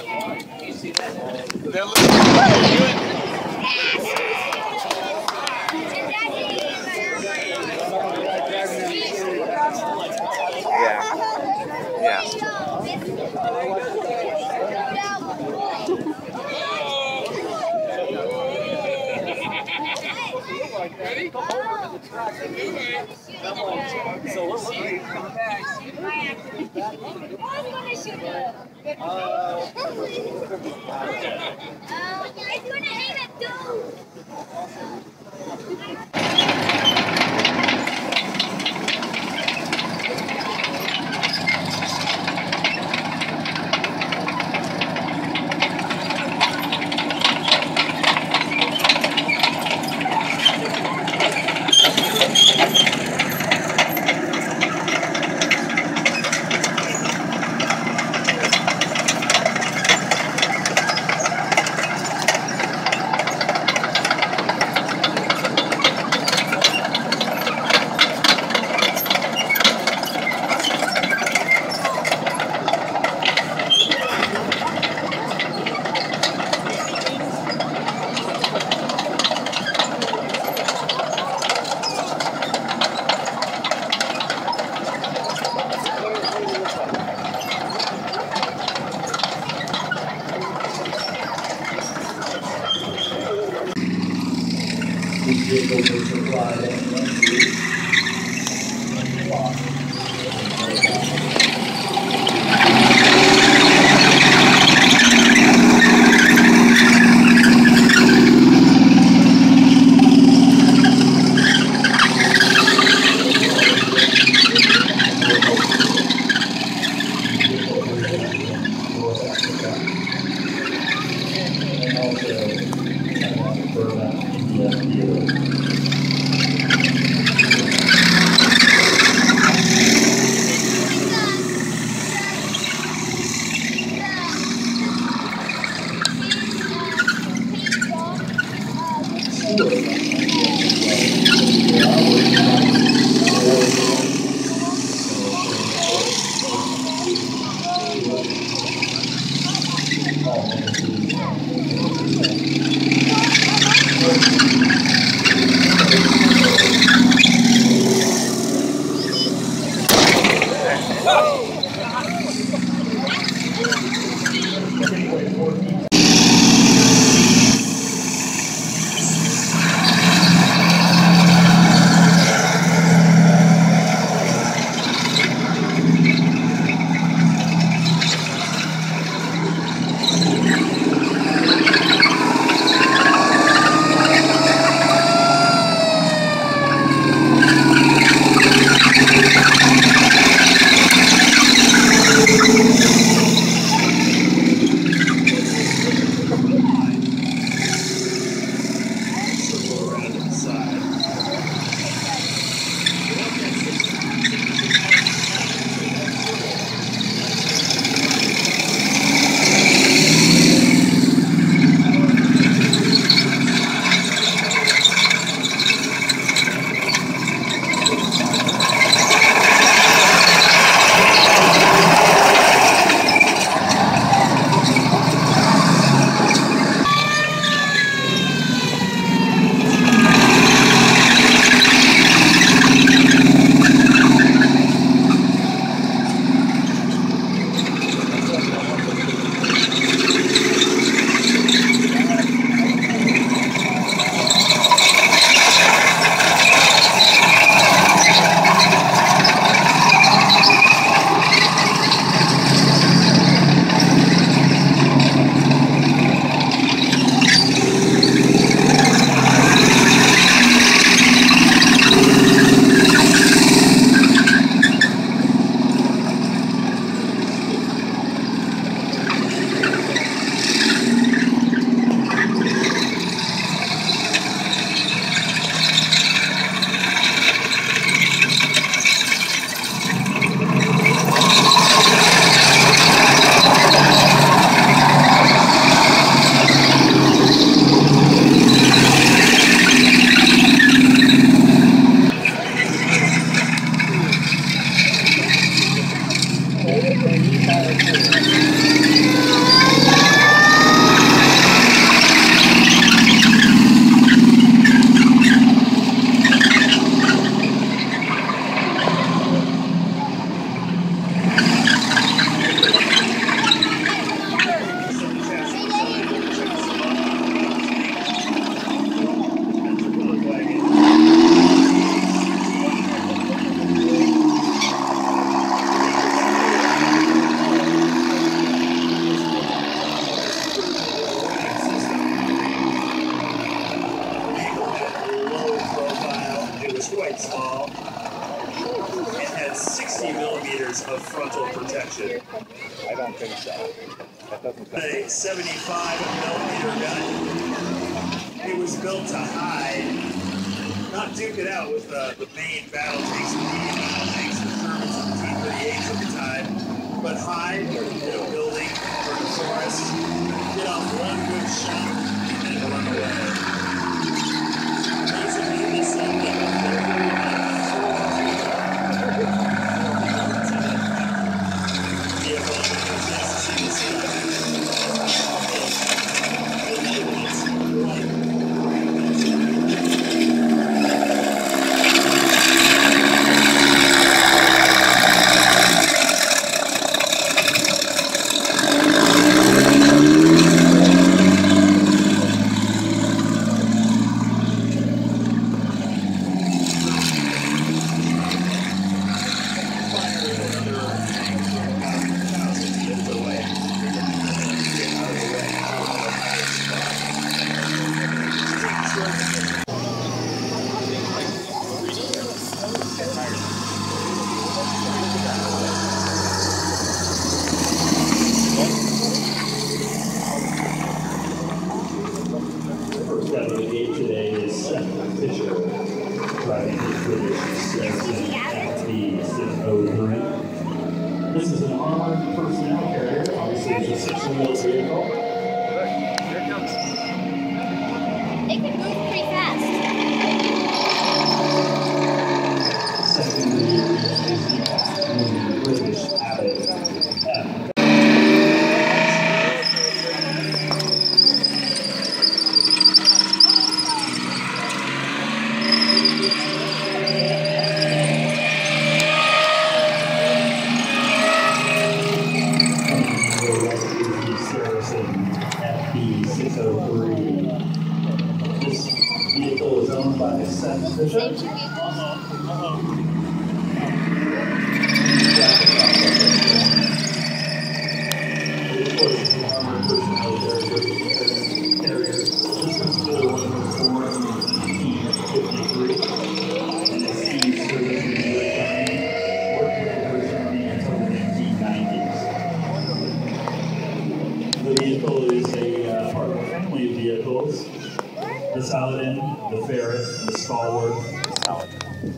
They're looking good. Ready? Come over to the track. So we're looking. Oh, I to two. っと。Of frontal protection. I don't think so. That doesn't A 75 millimeter gun. It was built to hide, not duke it out with uh, the main battle tanks, the medium battle tanks, the Shermans and the T-38s at the time, but hide in a building or in the forest, get off one good shot,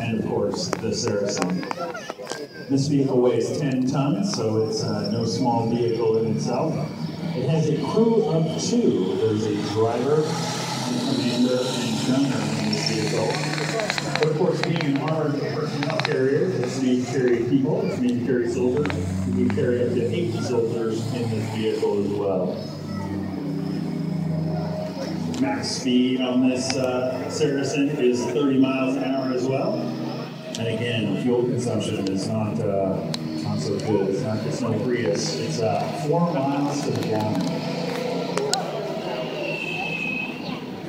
and of course, the Saracen. This vehicle weighs 10 tons, so it's uh, no small vehicle in itself. It has a crew of two. There's a driver, a commander, and gunner in this vehicle. But of course, being an armored personnel carrier, it's made to carry people, it's made to carry soldiers. We carry up to 80 soldiers in this vehicle as well. Max speed on this uh, Saracen is 30 miles an hour as well. And again, fuel consumption is not uh, not so good. It's not it's no Prius. It's uh, four miles to the gallon.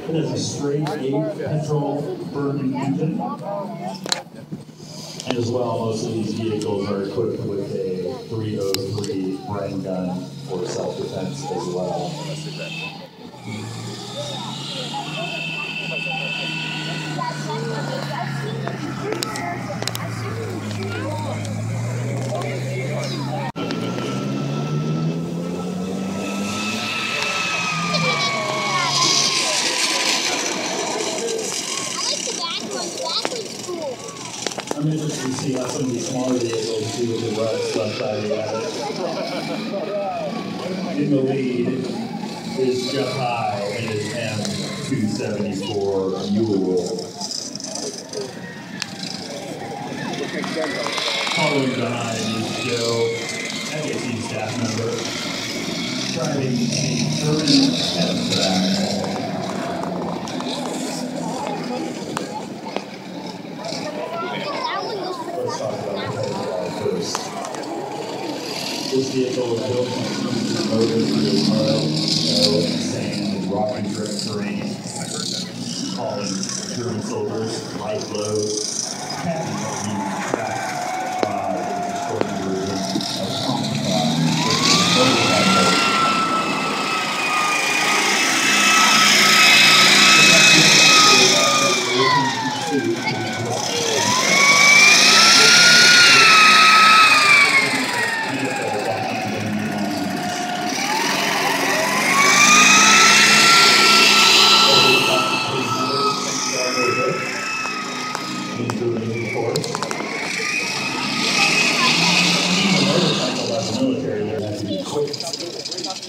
It has a straight eight petrol burning engine. And as well, most of these vehicles are equipped with a 303 Bren gun for self-defense as well. Some of these smaller vehicles with the ruts left of the. In the lead is Jeff High and his M274 Mule. Following behind is Joe staff member driving a German half-track. That one goes for Let's talk about the overall first. This vehicle was built to use motor through mud, snow, and sand, and rocky ter- terrain, hauling German soldiers, light loads, heavy heavy track, uh, the version of Kettenkrad, which is a motorcycle. Military, there has to be quick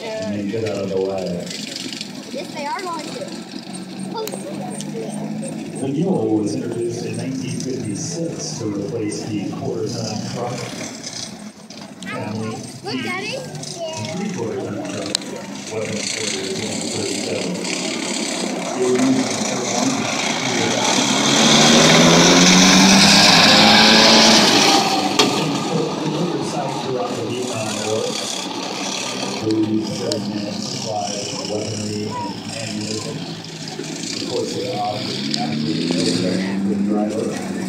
and then get out of the way. Yes, they are going to. The mule was introduced in 1956 to replace the quarter-ton truck family. Look, Daddy. Ton truck, 137. They were used in Delivered the Vietnam War. They were used to carry men, supplies, weaponry, and ammunition. Of course, they offered absolutely no protection the driver.